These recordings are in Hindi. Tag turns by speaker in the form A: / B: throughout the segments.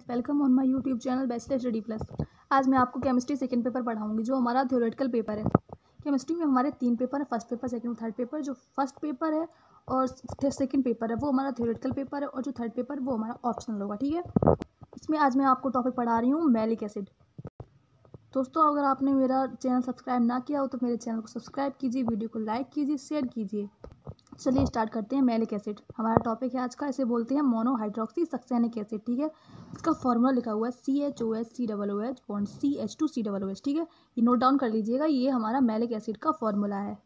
A: Friends welcome on my YouTube channel best study plus आज मैं आपको केमिस्ट्री सेकंड पेपर पढ़ाऊँगी, जो हमारा थ्योरेटिकल पेपर है। केमिस्ट्री में हमारे तीन पेपर है first paper second third paper जो फ़र्स्ट पेपर है और सेकंड पेपर है, वो हमारा थ्योरेटिकल पेपर है और जो थर्ड पेपर वो हमारा ऑप्शनल होगा, ठीक है? इसमें आज मैं आपको टॉपिक पढ़ा रही हूँ, मैलिक एसिड दोस्तों, अगर आपने मेरा चैनल सब्सक्राइब ना किया हो तो मेरे चैनल को सब्सक्राइब कीजिए वीडियो को लाइक कीजिए शेयर कीजिए। चलिए स्टार्ट करते हैं मैलिक एसिड हमारा टॉपिक है आज का, इसे बोलते हैं मोनोहाइड्रोक्सी सक्सेनिक एसिड ठीक है? इसका फॉर्मूला लिखा हुआ है C H O H C double O H point C H two C double O H ठीक है? ये नोट डाउन कर लीजिएगा, ये हमारा मैलिक एसिड का फॉर्मूला है।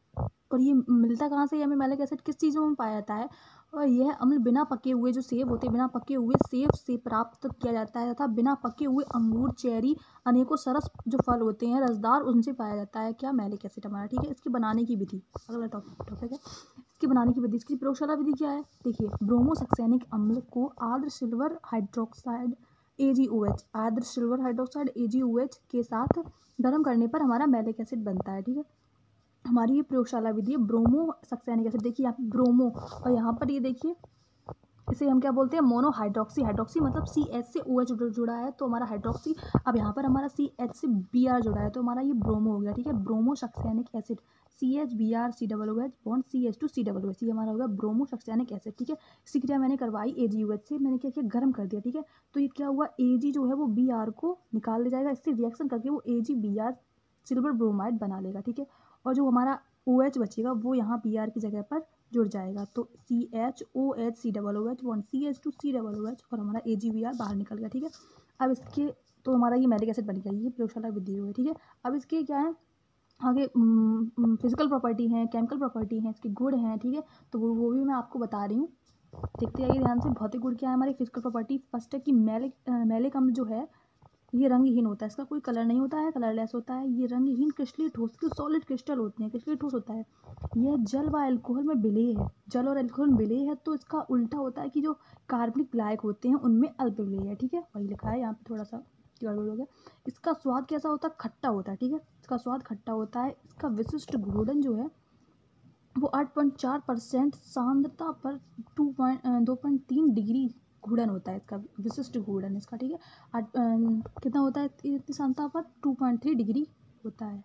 A: और ये मिलता कहाँ से हमें मैलिक एसिड किस चीज़ों में पाया जाता है? और यह अम्ल बिना पके हुए, जो सेब होते हैं, बिना पके हुए सेब से प्राप्त किया जाता है तथा बिना पके हुए अंगूर, चेरी, अनेकों सरस जो फल होते हैं, रसदार उनसे पाया जाता है। क्या मैलिक एसिड हमारा ठीक है, इसकी बनाने की विधि। अगला टॉपिक है। इसकी बनाने की विधि, इसकी प्रयोगशाला विधि क्या है? देखिए, ब्रोमोसक्सैनिक अम्ल को आर्द्र silver hydroxide A G O H आर्द्र silver hydroxide A G O H के साथ गर्म करने पर हमारा मैलिक एसिड बनता है? ठीक है हमारी ये प्रयोगशाला विधि है, ब्रोमो सक्सैनिक एसिड देखिए यहाँ ब्रोमो, और यहाँ पर ये देखिए, इसे हम क्या बोलते हैं? मोनो हाइड्रोक्सी हाइड्रोक्सी मतलब सी एच से ओ एच जुड़ा है तो हमारा हाइड्रोक्सी, अब यहाँ पर हमारा सी एच से बी आर जुड़ा है तो हमारा ये ब्रोमो हो गया, ठीक है? Bromosuccinic acid C H B R C double O H bond C H two C double O H ये हमारा हो गया ब्रोमो सक्सैनिक एसिड, ठीक है? इसी क्रिया मैंने करवाई ए जी से, मैंने क्या किया? गर्म कर दिया, ठीक है? तो ये क्या हुआ? ए जी जो है वो बी आर को निकाल ले जाएगा, इससे रिएक्शन करके वो A G B R silver bromide बना लेगा, ठीक है? और जो हमारा ओ एच बचेगा वो यहाँ बी आर की जगह पर जुड़ जाएगा। तो C H O H C double O H one C H two C double O H और हमारा ए जी बी आर बाहर निकल गया, ठीक है? अब इसके तो हमारा ये मैलिक एसिड बन गया, ये प्रयोगशाला विधि हुई ठीक है? अब इसके क्या है? आगे फ़िज़िकल प्रॉपर्टी हैं केमिकल प्रॉपर्टी हैं, इसके गुण हैं, ठीक है? तो वो वो भी मैं आपको बता रही हूँ। देखते आइए ध्यान से, भौतिक गुण क्या है हमारी? फ़िज़िकल प्रॉपर्टी फ़र्स्ट है कि मैलिक मैलिक अम्ल जो है ये रंगहीन होता है, इसका कोई कलर नहीं होता है, कलरलेस होता है। ये रंगहीन क्रिस्टली ठोस के सॉलिड क्रिस्टल होते हैं क्रिस्टली ठोस होता है। यह जल व एल्कोहल में विलेय है। जल और एल्कोहल में विलेय है तो इसका उल्टा होता है कि जो कार्बनिक विलायक होते हैं, उनमें अल्प विलेय है, ठीक है? वही लिखा है, यहाँ पे थोड़ा सा गड़बड़ हो गया। इसका स्वाद कैसा होता है? खट्टा होता है, ठीक है? इसका स्वाद खट्टा होता है। इसका विशिष्ट घूर्णन जो है, वो आठ पॉइंट चार परसेंट सांद्रता पर टू पॉइंट दो पॉइंट तीन डिग्री घूर्णन होता है, इसका विशिष्ट घूर्णन इसका, ठीक है? कितना होता है? इतनी सांद्रता पर टू पॉइंट थ्री डिग्री होता है।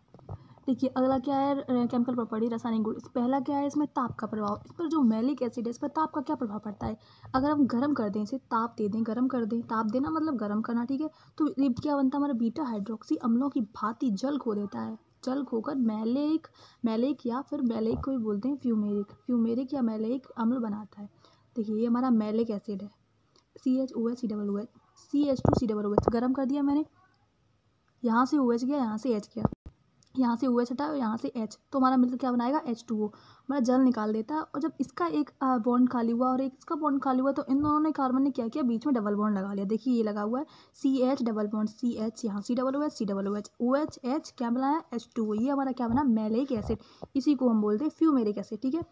A: देखिए, अगला क्या है? केमिकल प्रॉपर्टी, रासायनिक गुण। पहला क्या है? इसमें ताप का प्रभाव। इस पर जो मैलिक एसिड है, इस पर ताप का क्या प्रभाव पड़ता है? अगर हम गर्म कर दें इसे, ताप दे दें, गर्म कर दें, ताप देना मतलब गर्म करना, ठीक है? तो ये क्या बनता है? हमारा बीटा हाइड्रोक्सी अम्लों की भांति जल खो देता है। जल खोकर मैलेक मैलेक या फिर मैलेक को भी बोलते हैं फ्यूमेरिक फ्यूमेरिक या मैलेक अम्ल बनाता है। देखिए, ये हमारा मैलिक एसिड है। C H O H C double O H C H two C double O H गर्म कर दिया मैंने। यहाँ से ओ एच गया, यहाँ से एच गया। यहाँ से ओ एच हटा और यहाँ से एच तो हमारा मिलकर क्या बनाएगा? एच टू ओ हमारा जल निकाल देता है और जब इसका एक बॉन्ड खाली हुआ और एक इसका बॉन्ड खाली हुआ तो इन दोनों ने कार्बन ने क्या किया? बीच में डबल बॉन्ड लगा लिया। देखिए, ये लगा हुआ है। C H double bond C H यहाँ C double O H C double O H O H H क्या बनाया? एच टू ओ ये हमारा क्या बना? मैलिक एसिड इसी को हम बोलते हैं फ्यूमेरिक एसिड ठीक है?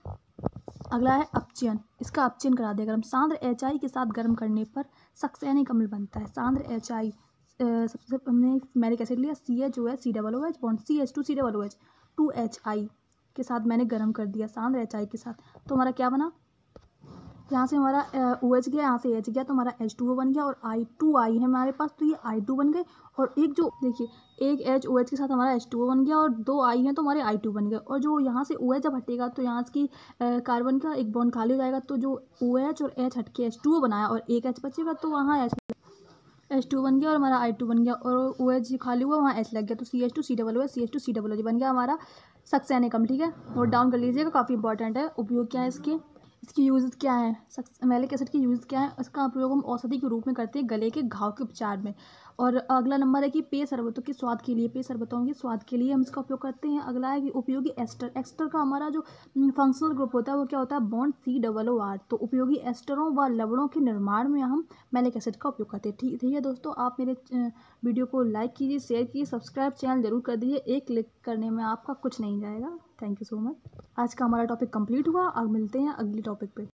A: अगला है अपचयन। इसका अपचयन करा दिया गर्म सांद्र एच आई के साथ गर्म करने पर सक्सैनिक अम्ल बनता है, सांद्र एच आई सबसे हमने मैरिक एसिड लिया? C H O H C double O H bond C H two C double O H two H I के साथ मैंने गर्म कर दिया, सांद्र एच आई के साथ। तो हमारा क्या बना? यहाँ से हमारा ओ एच गया, यहाँ से एच गया तो हमारा एच टू ओ बन गया और आई टू आई है हमारे पास तो ये आई टू बन गए और एक जो, देखिए, एक एच ओ एच के साथ हमारा एच टू ओ बन गया और दो आई हैं तो हमारे आई टू बन गए और जो यहाँ से ओ एच जब हटेगा तो यहाँ की कार्बन का एक बॉन्ड खाली हो जाएगा तो जो ओ एच और एच हटके एच टू ओ बनाया और एक एच बचेगा तो वहाँ एच एच टू बन गया और हमारा आई टू बन गया और ओ एच खाली हुआ, वहाँ एच लग गया तो C H two C double O C H two C double O बन गया हमारा सक्सैनिक अम्ल ठीक है? नोट डाउन कर लीजिएगा, काफ़ी इंपॉर्टेंट है, उपयोग क्या है इसके? इसकी यूज़ क्या है? मैलिक एसिड की यूज़ क्या है? इसका प्रयोग हम औषधि के रूप में करते हैं गले के घाव के उपचार में। और अगला नंबर है कि पेय शरबतों के स्वाद के लिए, पेय शरबतों के स्वाद के लिए हम इसका उपयोग करते हैं। अगला है कि उपयोगी एस्टर एस्टर का हमारा जो फंक्शनल ग्रुप होता है वो क्या होता है? Bond C double O R तो उपयोगी एस्टरों व लवणों के निर्माण में हम मैलिक एसिड का उपयोग करते हैं। ठीक है दोस्तों, आप मेरे वीडियो को लाइक कीजिए शेयर कीजिए सब्सक्राइब चैनल ज़रूर कर दीजिए। एक क्लिक करने में आपका कुछ नहीं जाएगा। थैंक यू सो मच आज का हमारा टॉपिक कंप्लीट हुआ। अब मिलते हैं अगले टॉपिक पे।